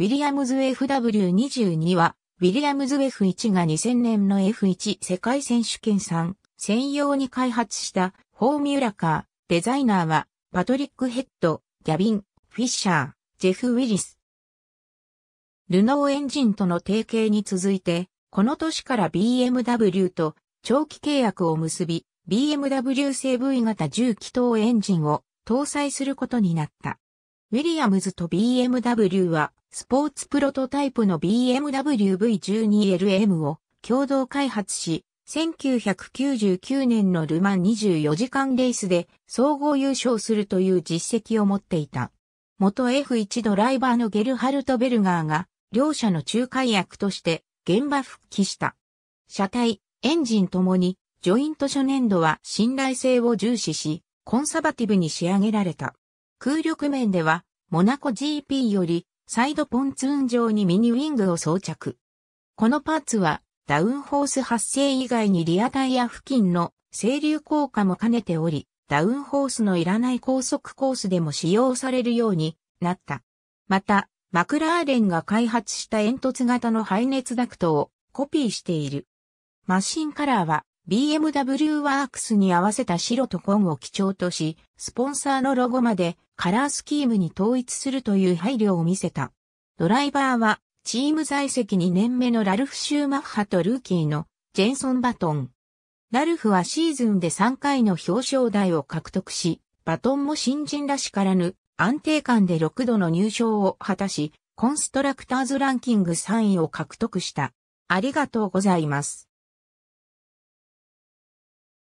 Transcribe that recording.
ウィリアムズ FW22 は、ウィリアムズ F1 が2000年の F1 世界選手権3専用に開発したフォーミュラカー、デザイナーは、パトリック・ヘッド、ギャビン、フィッシャー、ジェフ・ウィリス。ルノーエンジンとの提携に続いて、この年から BMW と長期契約を結び、BMW 製 V 型10気筒エンジンを搭載することになった。ウィリアムズと BMW は、スポーツプロトタイプの BMW V12LM を共同開発し、1999年のルマン24時間レースで総合優勝するという実績を持っていた。元 F1 ドライバーのゲルハルト・ベルガーが両者の仲介役として現場復帰した。車体、エンジンともにジョイント初年度は信頼性を重視し、コンサバティブに仕上げられた。空力面では、モナコ GP よりサイドポンツーン上にミニウィングを装着。このパーツはダウンフォース発生以外にリアタイヤ付近の整流効果も兼ねており、ダウンフォースのいらない高速コースでも使用されるようになった。また、マクラーレンが開発した煙突型の排熱ダクトをコピーしている。マシンカラーは BMW ワークスに合わせた白と紺を基調とし、スポンサーのロゴまでカラースキームに統一するという配慮を見せた。ドライバーはチーム在籍2年目のラルフ・シューマッハとルーキーのジェンソン・バトン。ラルフはシーズンで3回の表彰台を獲得し、バトンも新人らしからぬ安定感で6度の入賞を果たし、コンストラクターズランキング3位を獲得した。ありがとうございます。